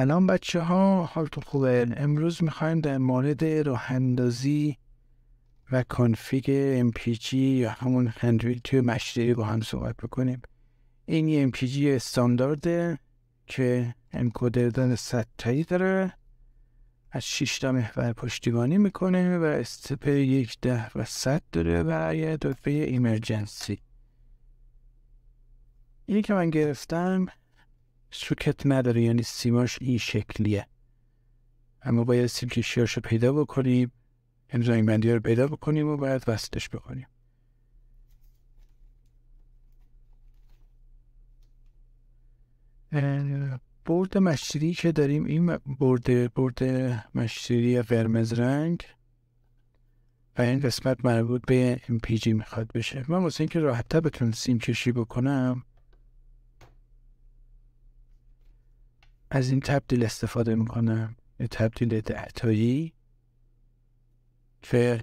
سلام بچه ها حالتون خوبه؟ امروز می‌خوایم در مورد راه اندازی و کنفیگ MPG یا همون هندویل توی مشتری با هم صحبت بکنیم. این یه MPG استاندارده که انکودر 100 تایی داره. از 6 تا محور پشتیبانی می‌کنه و استپ یک ده و 100 داره و یه دفعه ایمرجنسی اینی که من گرفتم سوکت نداره یعنی سیماش این شکلیه. اما باید سیم کشیاش رو پیدا بکنیم امضای بندی رو پیدا بکنیم و باید وصلش بکنیم. برد مشتری که داریم این برد برد مشتری قرمز رنگ و این قسمت مربوط به MPG می‌خواد بشه. من واسه اینکه راحتتر بتونم سیم کشی بکنم از این تبدیل استفاده می‌کنم یه تبدیل دهتایی. که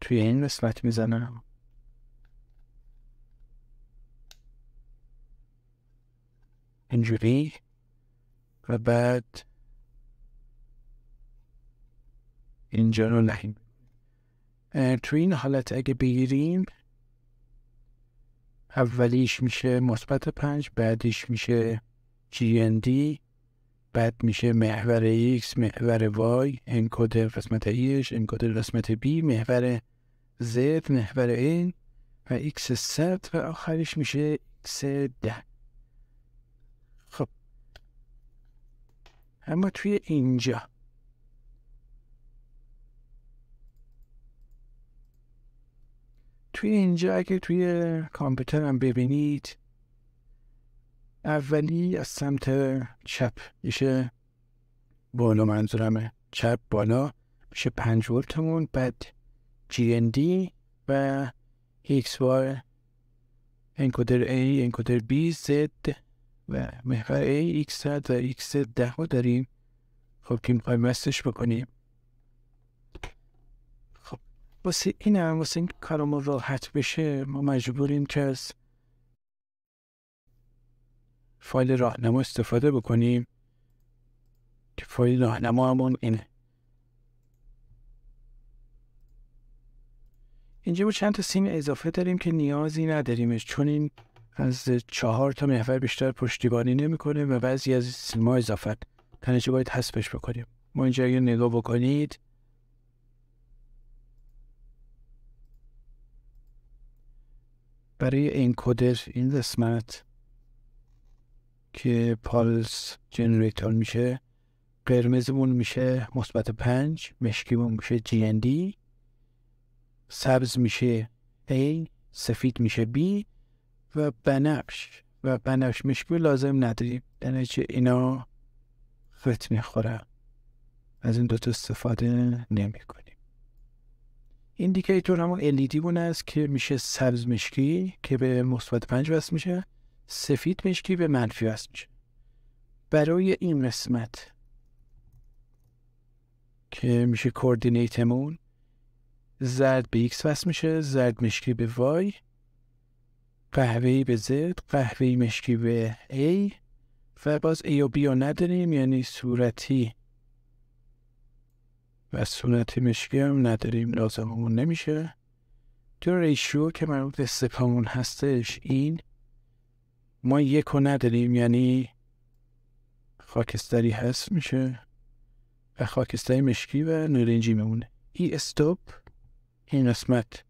توی این قسمت می‌زنم اینجوری. و بعد اینجا رو لحیم. توی این حالت اگه بگیریم اولیش میشه مثبت پنج بعدیش میشه GND بعد میشه محور X محور Y انکودر قسمت ایش انکودر قسمت B محور Z محور N و X صد و آخرش میشه X ده. خب. اما توی اینجا. توی اینجا اگه توی کامپیوترم ببینید اولی از سمت چپ میشه بالا منظورمه. چپ بالا میشه پنج ولتمون بعد دی و ایکس وای انکودر A انکودر B Z و محور A X و X ده رو داریم. خب که می‌خوایم وستش بکنیم. خب واسه این هم واسه این کارمون راحت بشه ما مجبوریم که از فایل راهنما استفاده بکنیم. که فایل راهنما همون اینه. اینجا با چند تا سیم اضافه داریم که نیازی نداریمش چون این از چهار تا محور بیشتر پشتیبانی نمی‌کنه و بعضی از سیما اضافه تنجه باید حذفش بکنیم. ما اینجا اگر نگاه بکنید. برای انکودر این قسمت که پالس جنریتور میشه قرمزمون میشه مثبت پنج مشکیمون میشه جی دی. سبز میشه A سفید میشه B و بنفش. و بنفش مشکی لازم نداریم. چه اینا خط می‌خوره. از این دوتا استفاده نمی کنیم ایندیکیتور همون LED بونه است که میشه سبز مشکی که به مثبت پنج وصل میشه. سفید مشکی به منفی وصل میشه برای این قسمت که میشه کوردینیتمون زرد به X وصل میشه زرد مشکی به Y قهوه‌ای به Z قهوه‌ای مشکی به A و باز A و B رو نداریم یعنی صورتی و صورتی مشکی هم نداریم لازممون نمیشه. تو ریشو که مربوط به سپامون هستش این ما یک رو نداریم یعنی خاکستری هست میشه و خاکستری مشکی و نارنجی میمونه. ای استوب این قسمت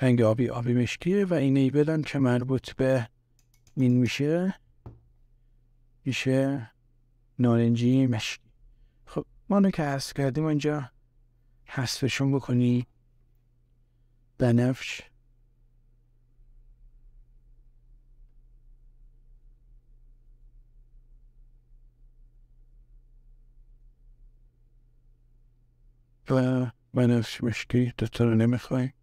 رنگ آبی آبی مشکیه و این ایبلن که مربوط به این میشه میشه نارنجی مشکی. خب ما رو که حذف کردیم اینجا حذفشون بکنی. بنفش و بنفش مشکی دوتا رو نمی‌خوایم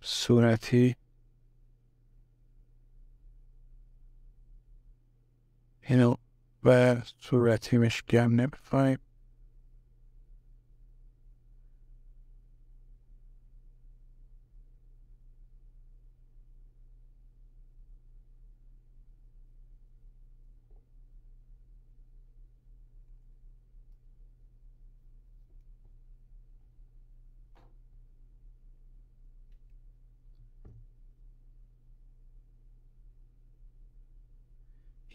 صورتی اینو و صورتی مشکی هم نمی‌خوایم.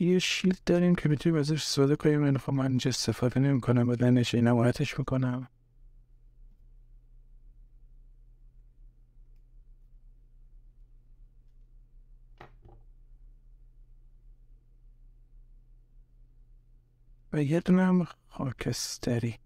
یه شیلد داریم که می‌تونیم ازش استفاده کنیم. این خب من اینجا استفاده نمی کنم بدنش این نمایتش می‌کنم. و یه دونه هم خاکستری.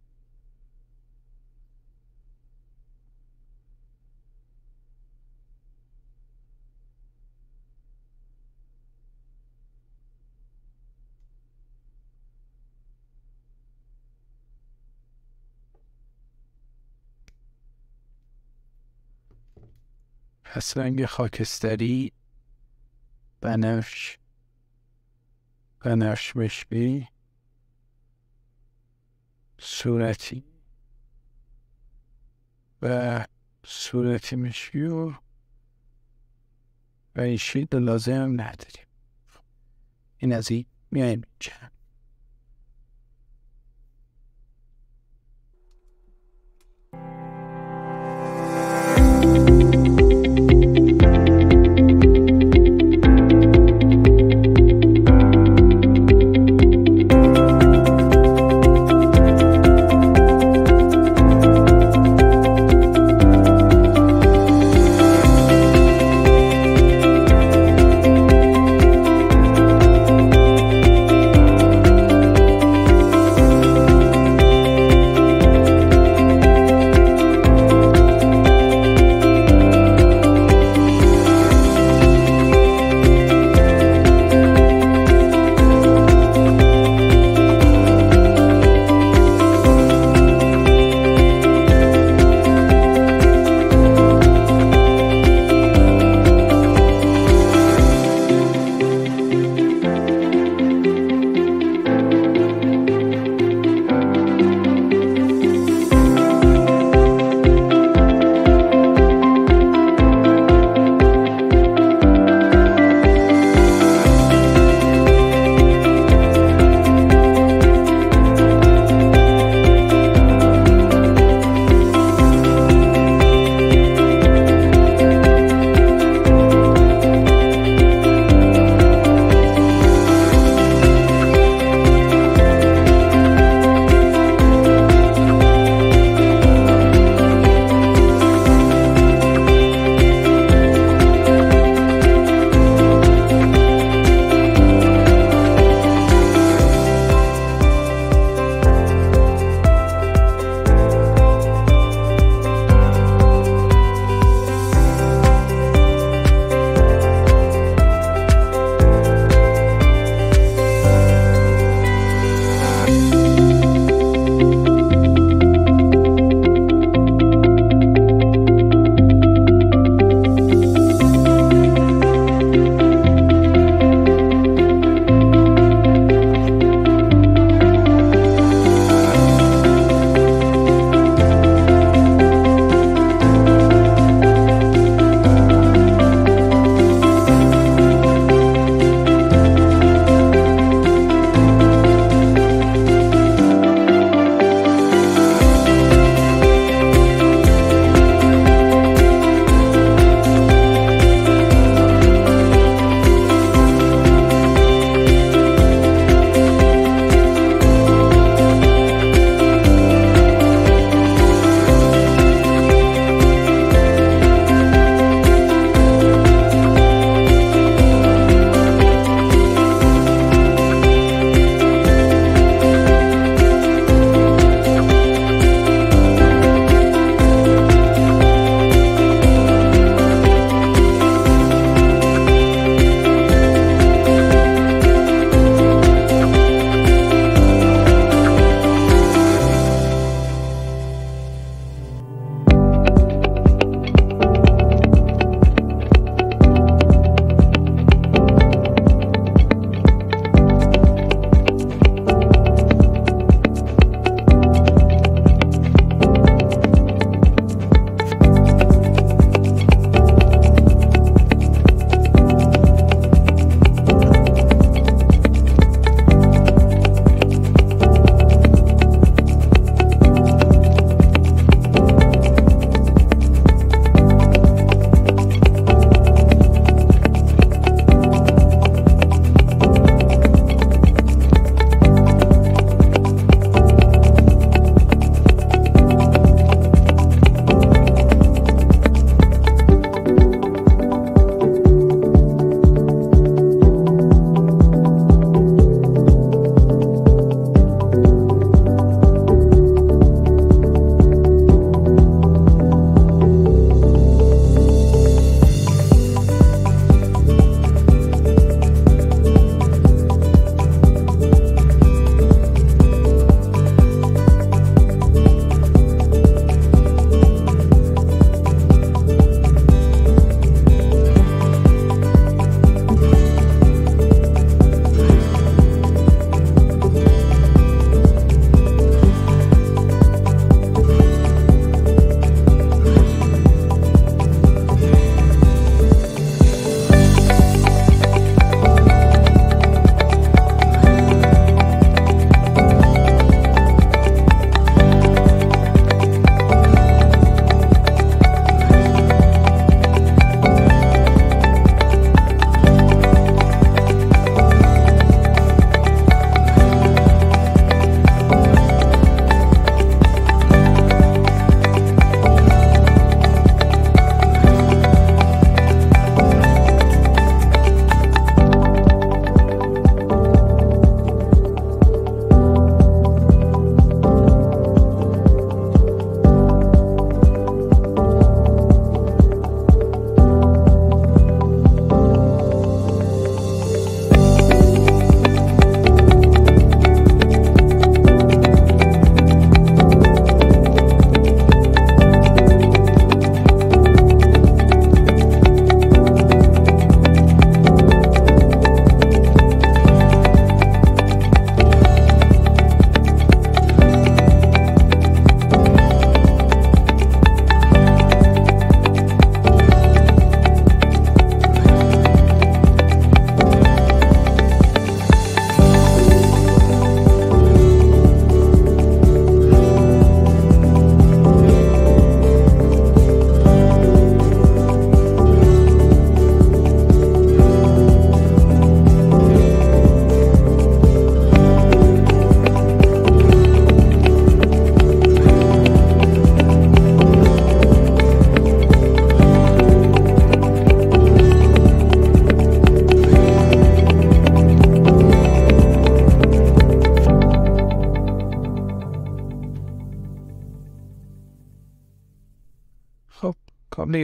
پس رنگ خاکستری بنفش بنفش مشبی صورتی و صورتی مشبی و و این لازم نداریم. این از این میاییم اینجا.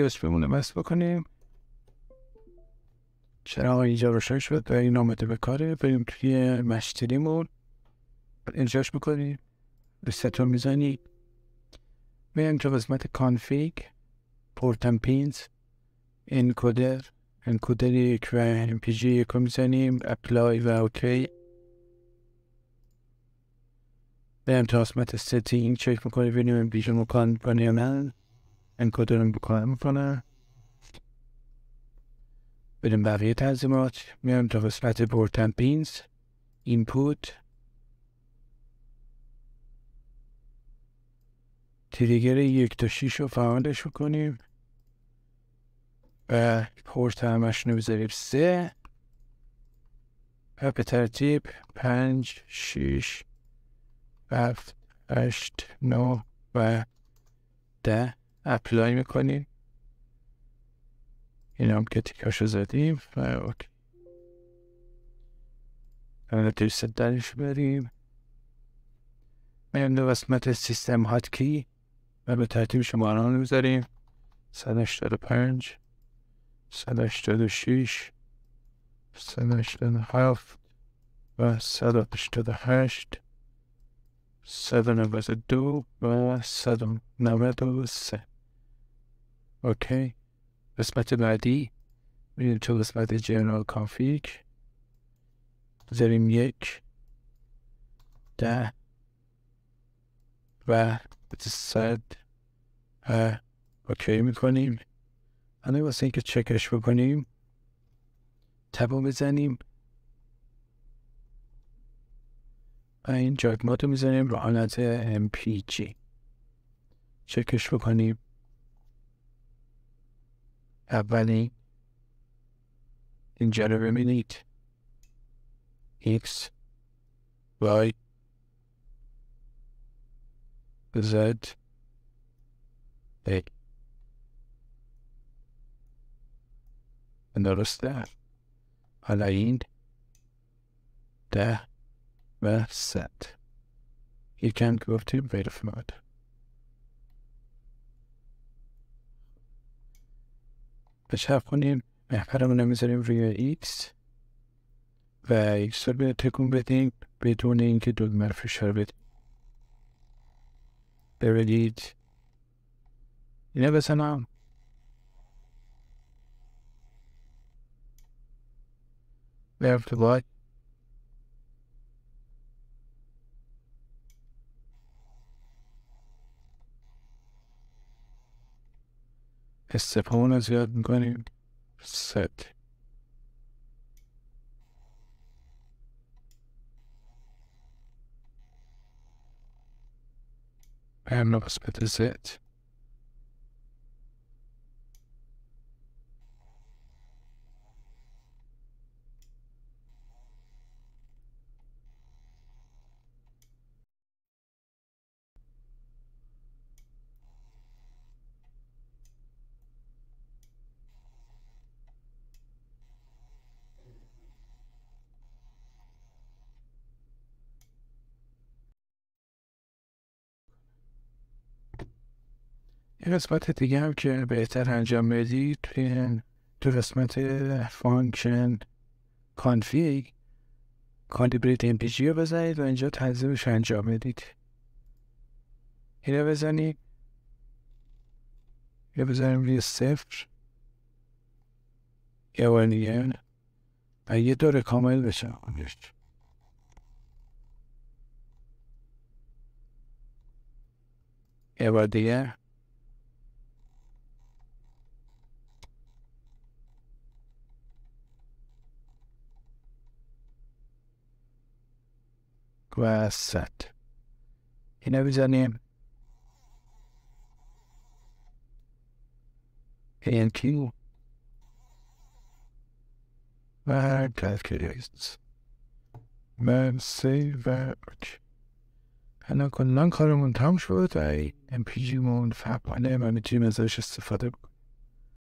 اس رو بس بکنیم. چراغ اینجا روشن شد و این آمده به کاره. بریم توی مشتریمون. اینجاش می‌کنیم ریست رو می‌زنی. بریم تو قسمت کانفیگ پورتن پینز انکودر انکودر یک و جی یک می‌زنیم. اپلای و اوکی بریم تو قسمت ستینگ چک می‌کنیم. ببینیم ام پی جی مکان کنه یا نه انکودر رو بکنه می‌کنه بریم بقیه تنظیمات میایم تا قسمت بورتن پینز اینپوت تریگر یک تا شیش رو فعالش کنیم و پورت همش رو بذاریم سه و به ترتیب پنج شیش هفت هشت نو و ده اپلای می‌کنیم این هم که تیکاشو زدیم. و اوکی. نتیجه درش بریم. میام دو قسمت سیستم هات کی و به ترتیب شماره ها می‌ذاریم. 185 186 187 و 188 192 و 193 OK قسمت بعدی میریم تو قسمت general config ضریب یک ده و صد OK می‌کنیم الان واسه اینکه چکش بکنیم تبا بزنیم و این جاکمات رو می‌زنیم رو حالت MPG چکش بکنیم اولین اینجا رو ببینید X Y Z A. درسته حالا این ده و ست یکم گفتیم verify بچرخ کنیم محورمون رو می‌ذاریم روی X و X رو تکون بدیم بدون اینکه دکمه رو فشار بدیم ببینید. اینه بزنم. برم تو باید استفامون رو زیاد می‌کنیم ست برم نقص زد یه قسمت دیگه هم که بهتر انجام بدید توی تو قسمت function config calibrate ام رو بزنید و اینجا تنظیمش انجام بدید. اینو بزنید. یه بزنیم روی صفر. یه بار و یه دور کامل بشه. یه بار دیگه. و ست اینو بزنیم کیو و calculations. من سی و الان کلا کارمون تمام شد و ام پی جی مون فعال و می‌تونیم ازش استفاده بکنیم